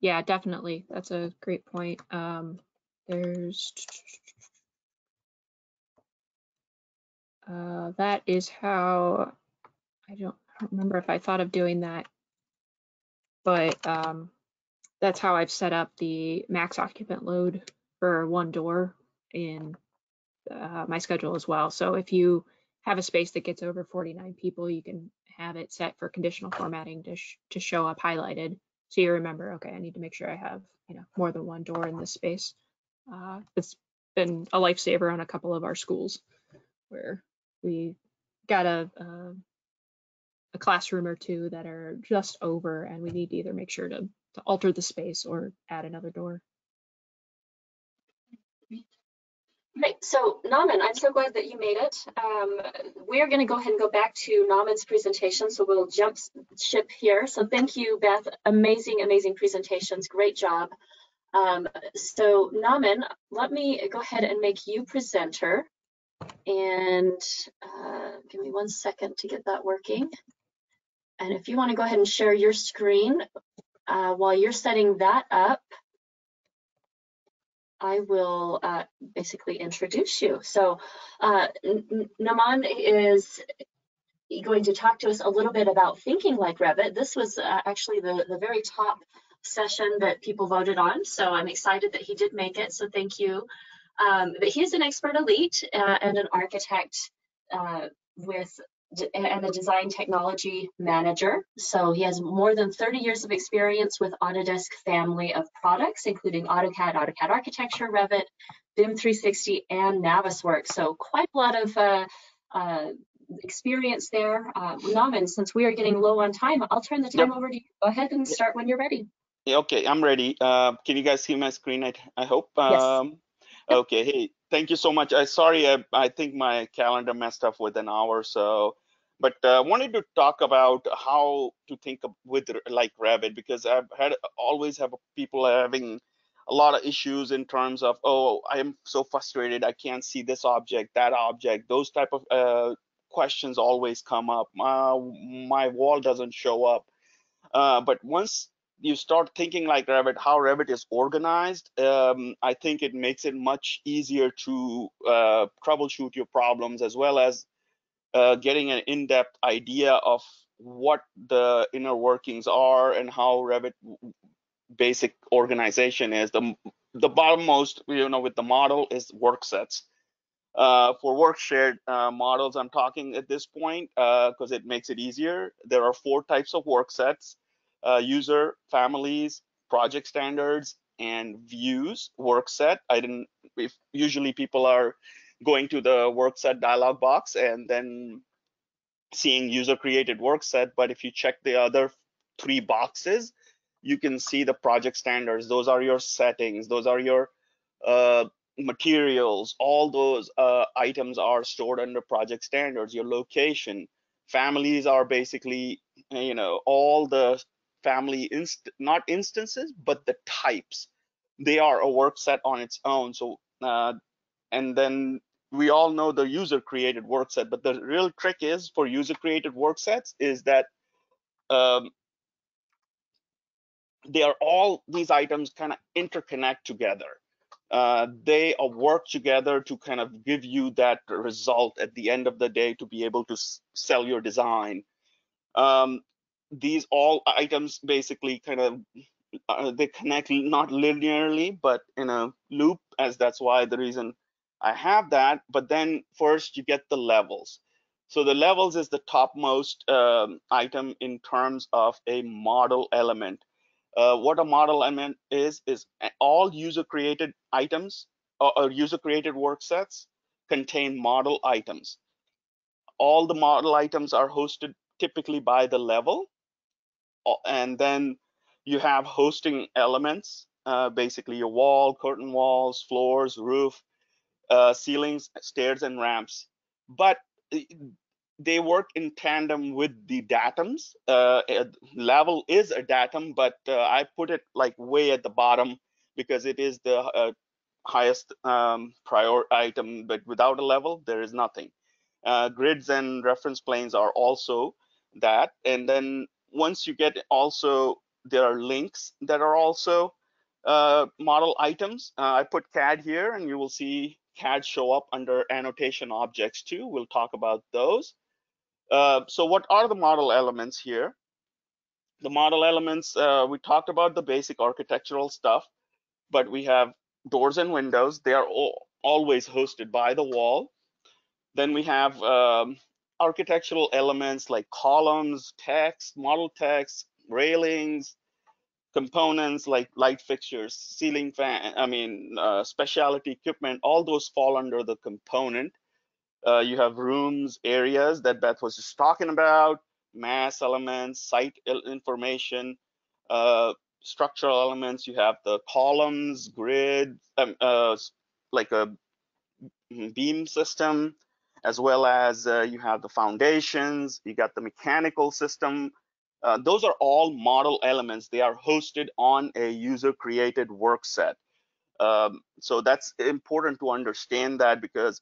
Yeah, definitely. That's a great point. Um, there's uh, that is how I don't, I don't remember if I thought of doing that, but um, that's how I've set up the max occupant load for one door in uh, my schedule as well. So if you have a space that gets over 49 people, you can have it set for conditional formatting to, sh to show up highlighted. So you remember, okay, I need to make sure I have, you know, more than one door in this space. Uh, it's been a lifesaver on a couple of our schools where we got a, a, a classroom or two that are just over and we need to either make sure to, to alter the space or add another door. So Naman, I'm so glad that you made it. Um, we're going to go ahead and go back to Naman's presentation, so we'll jump ship here. So thank you, Beth. Amazing, amazing presentations. Great job. Um, so Naman, let me go ahead and make you presenter. And uh, give me one second to get that working. And if you want to go ahead and share your screen uh, while you're setting that up, I will uh, basically introduce you. So uh, Naman is going to talk to us a little bit about thinking like Revit. This was uh, actually the, the very top session that people voted on. So I'm excited that he did make it. So thank you. Um, but he is an expert elite uh, and an architect uh, with and a design technology manager. So he has more than 30 years of experience with Autodesk family of products, including AutoCAD, AutoCAD Architecture, Revit, BIM 360, and Navisworks. So quite a lot of uh, uh, experience there. Uh, Naman, since we are getting low on time, I'll turn the time Yep. over to you. Go ahead and start when you're ready. Yeah, Okay, I'm ready. Uh, can you guys see my screen? I, I hope. Yes. Um, okay. Hey, thank you so much. I sorry. I, I think my calendar messed up with an hour. So, but uh, wanted to talk about how to think with like Revit because I've had always have people having a lot of issues in terms of oh I am so frustrated I can't see this object that object those type of uh, questions always come up. Uh, my wall doesn't show up. Uh, but once you start thinking like Revit, how Revit is organized, um, I think it makes it much easier to uh, troubleshoot your problems as well as uh, getting an in-depth idea of what the inner workings are and how Revit basic organization is. The the bottommost, you know, with the model is work sets. Uh, for work shared uh, models, I'm talking at this point because it makes it easier. There are four types of work sets, uh, user, families, project standards, and views work set. I didn't, if usually people are going to the work set dialog box and then seeing user created work set, but if you check the other three boxes, you can see the project standards. Those are your settings. Those are your uh, materials. All those uh, items are stored under project standards. Your location, families are basically, you know, all the family inst not instances, but the types. They are a work set on its own. So, uh, and then we all know the user created work set, but the real trick is for user created work sets is that um, they are all these items kind of interconnect together. Uh, they uh, work together to kind of give you that result at the end of the day to be able to sell your design. Um, these all items basically kind of uh, they connect not linearly but in a loop as that's why the reason I have that. But then first you get the levels. So the levels is the topmost um, item in terms of a model element uh, what a model element is is all user created items or, or user created work sets contain model items all the model items are hosted typically by the level and then you have hosting elements uh, basically your wall curtain walls floors roof uh, ceilings, stairs, and ramps. But uh, they work in tandem with the datums. Uh, level is a datum, but uh, I put it like way at the bottom because it is the uh, highest um, prior item, but without a level, there is nothing. Grids and reference planes are also that. And then once you get also, there are links that are also uh, model items. Uh, I put CAD here and you will see CAD show up under annotation objects too. We'll talk about those. Uh, so what are the model elements here? The model elements, uh, we talked about the basic architectural stuff, but we have doors and windows. They are all, always hosted by the wall. Then we have um, architectural elements like columns, text, model text, railings, components like light fixtures, ceiling fan, I mean, uh, specialty equipment, all those fall under the component. Uh, you have rooms, areas that Beth was just talking about, mass elements, site information, uh, structural elements. You have the columns, grid, um, uh, like a beam system, as well as uh, you have the foundations, you got the mechanical system. Uh, those are all model elements. They are hosted on a user created work set. Um, so that's important to understand that because,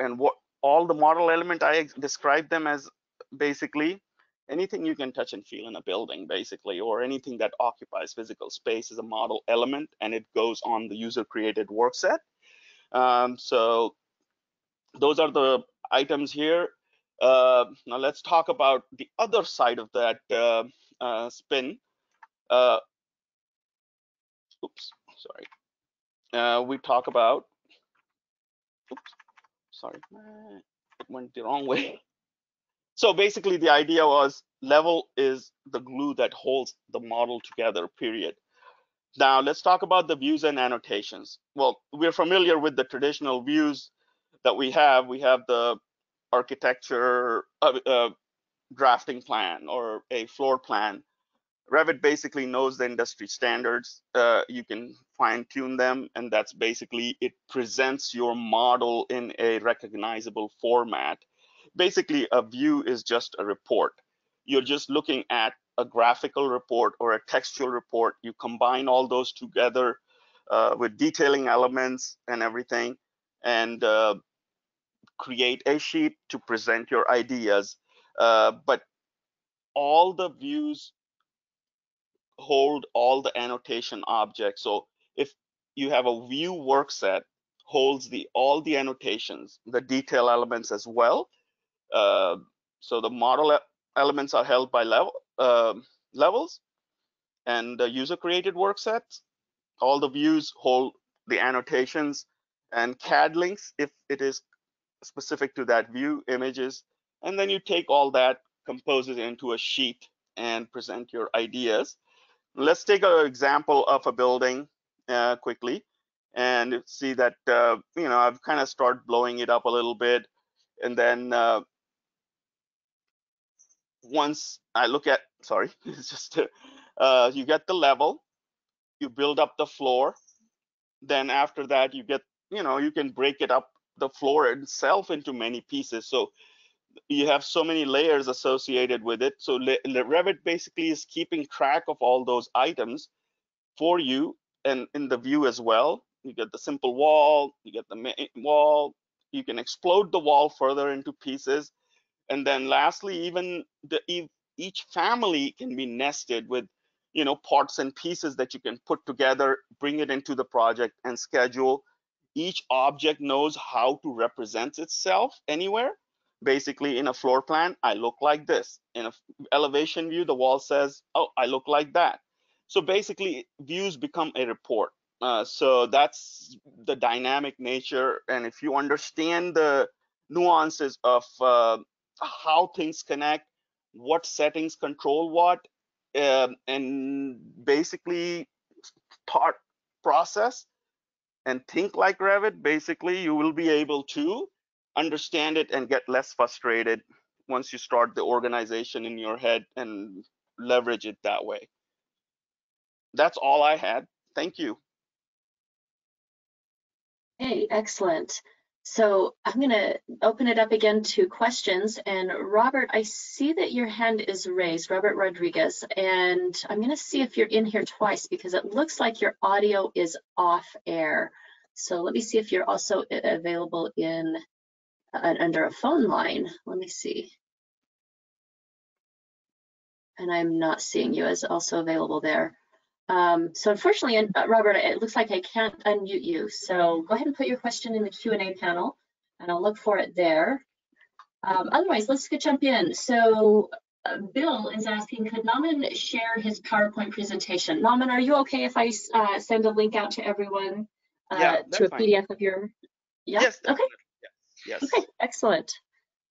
and what all the model element, I describe them as basically anything you can touch and feel in a building basically, or anything that occupies physical space is a model element and it goes on the user created work set. Um, so those are the items here. Uh, now let's talk about the other side of that uh, uh, spin. Oops, sorry. We talk about, oops, sorry, it went the wrong way. So basically the idea was level is the glue that holds the model together, period. Now let's talk about the views and annotations. Well, we're familiar with the traditional views that we have. We have the architecture uh, uh, drafting plan or a floor plan. Revit basically knows the industry standards. Uh, you can fine tune them, and that's basically it presents your model in a recognizable format. Basically, a view is just a report. You're just looking at a graphical report or a textual report. You combine all those together uh, with detailing elements and everything, and uh, create a sheet to present your ideas. Uh, but all the views hold all the annotation objects. So if you have a view work set, holds the all the annotations, the detail elements as well. Uh, so the model elements are held by level uh, levels, and the user created work sets. All the views hold the annotations and CAD links if it is specific to that view images, and then you take all that, compose it into a sheet and present your ideas. Let's take an example of a building uh, quickly and see that, uh, you know, I've kind of started blowing it up a little bit. And then uh, once I look at, sorry, it's just, uh, you get the level, you build up the floor. Then after that, you get, you know, you can break it up the floor itself into many pieces. So you have so many layers associated with it. So Revit basically is keeping track of all those items for you and in the view as well. You get the simple wall, you get the main wall, you can explode the wall further into pieces. And then lastly, even the each family can be nested with you know parts and pieces that you can put together, bring it into the project and schedule each object knows how to represent itself anywhere. Basically, in a floor plan, I look like this. In an elevation view, the wall says, oh, I look like that. So basically, views become a report. Uh, so that's the dynamic nature. And if you understand the nuances of uh, how things connect, what settings control what, uh, and basically thought process, and think like Revit, basically you will be able to understand it and get less frustrated once you start the organization in your head and leverage it that way. That's all I had. Thank you. Hey, excellent. So I'm going to open it up again to questions. And Robert, I see that your hand is raised, Robert Rodriguez, and I'm going to see if you're in here twice because it looks like your audio is off air. So let me see if you're also available in uh, under a phone line. Let me see. And I'm not seeing you as also available there. Um, so unfortunately, uh, Robert, it looks like I can't unmute you. So go ahead and put your question in the Q&A panel and I'll look for it there. Um, otherwise, let's get jump in. So uh, Bill is asking, could Naman share his PowerPoint presentation? Naman, are you okay if I uh, send a link out to everyone uh, Yeah, to a fine. PDF of your? Yeah. Yes, Okay. yes. Okay. Excellent.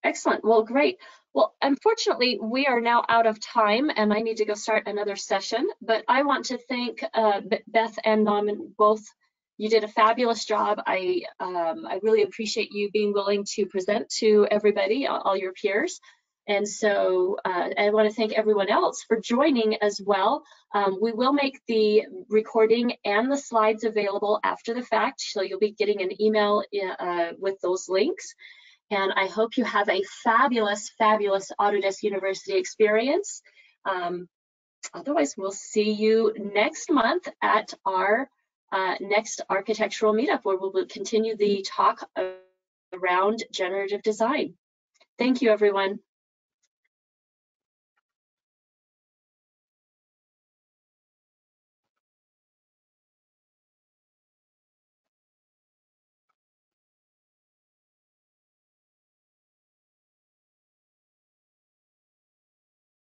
Excellent. Well, great. Well, unfortunately, we are now out of time and I need to go start another session, but I want to thank uh, Beth and Naman both. You did a fabulous job. I, um, I really appreciate you being willing to present to everybody, all all your peers. And so uh, I want to thank everyone else for joining as well. Um, we will make the recording and the slides available after the fact, so you'll be getting an email uh, with those links. And I hope you have a fabulous, fabulous Autodesk University experience. Um, otherwise, we'll see you next month at our uh, next architectural meetup where we'll continue the talk around generative design. Thank you, everyone.